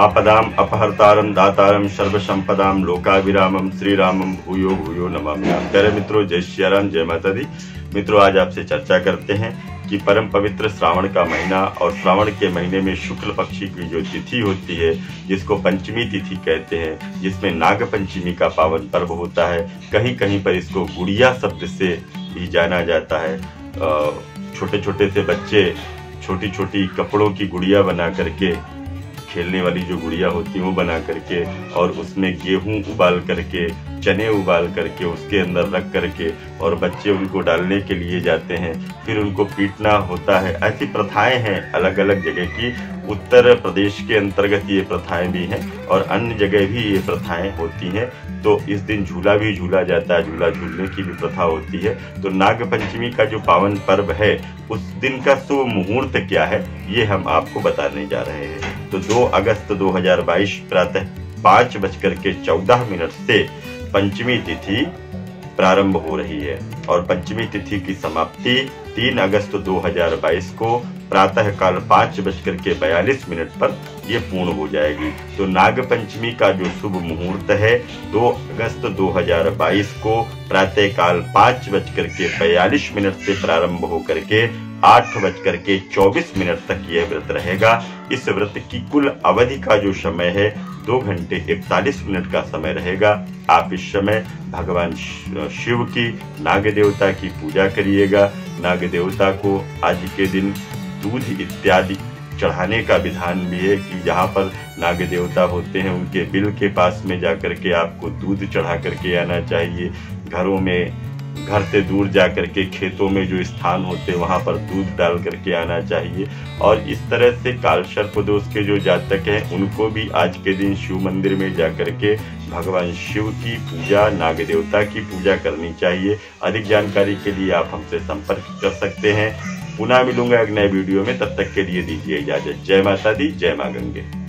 आपदाम अपहरतारम दातारम सर्व संपदाम लोकाभिरामम श्री रामम भूयो भूयो नमाम्याम प्यारे मित्रों, जय श्री राम जय माता दी मित्रों, आज आपसे चर्चा करते हैं कि परम पवित्र श्रावण का महीना और श्रावण के महीने में शुक्ल पक्षी की जो तिथि होती है, जिसको पंचमी तिथि कहते हैं, जिसमें नाग पंचमी का पावन पर्व होता है कहीं कहीं पर इसको गुड़िया शब्द से भी जाना जाता है। छोटे छोटे से बच्चे छोटी छोटी कपड़ों की गुड़िया बना करके खेलने वाली जो गुड़िया होती है, वो बना करके और उसमें गेहूँ उबाल करके, चने उबाल करके, उसके अंदर रख करके और बच्चे उनको डालने के लिए जाते हैं। फिर उनको पीटना होता है। ऐसी प्रथाएँ हैं अलग अलग जगह की। उत्तर प्रदेश के अंतर्गत ये प्रथाएँ भी हैं और अन्य जगह भी ये प्रथाएँ होती हैं। तो इस दिन झूला भी झूला जाता है। झूला झूलने की भी प्रथा होती है। तो नाग पंचमी का जो पावन पर्व है, उस दिन का शुभ मुहूर्त क्या है, ये हम आपको बताने जा रहे हैं। तो 2 अगस्त 2022 प्रातः पाँच बजकर के चौदह मिनट से पंचमी तिथि प्रारंभ हो रही है और पंचमी तिथि की समाप्ति 3 अगस्त 2022 को प्रातः काल पाँच बजकर के बयालीस मिनट पर ये पूर्ण हो जाएगी। तो नाग पंचमी का जो शुभ मुहूर्त है 2 अगस्त 2022 को प्रातः काल पाँच बजकर के बयालीस मिनट से प्रारंभ होकर के आठ बजकर के चौबीस मिनट तक यह व्रत रहेगा। इस व्रत की कुल अवधि का जो समय है, दो घंटे इकतालीस मिनट का समय रहेगा। आप इस समय भगवान शिव की नाग देवता की पूजा करिएगा। नाग देवता को आज के दिन दूध इत्यादि चढ़ाने का विधान भी है कि जहाँ पर नाग देवता होते हैं, उनके बिल के पास में जाकर के आपको दूध चढ़ा करके आना चाहिए। घरों में, घर से दूर जा करके, खेतों में जो स्थान होते वहाँ पर दूध डाल करके आना चाहिए। और इस तरह से कालसर्प दोष के जो जातक हैं, उनको भी आज के दिन शिव मंदिर में जा करके भगवान शिव की पूजा नाग देवता की पूजा करनी चाहिए। अधिक जानकारी के लिए आप हमसे संपर्क कर सकते हैं। पुनः मिलूँगा एक नए वीडियो में, तब तक के लिए दीजिए इजाज़त। जय माता दी, जय माँ गंगे।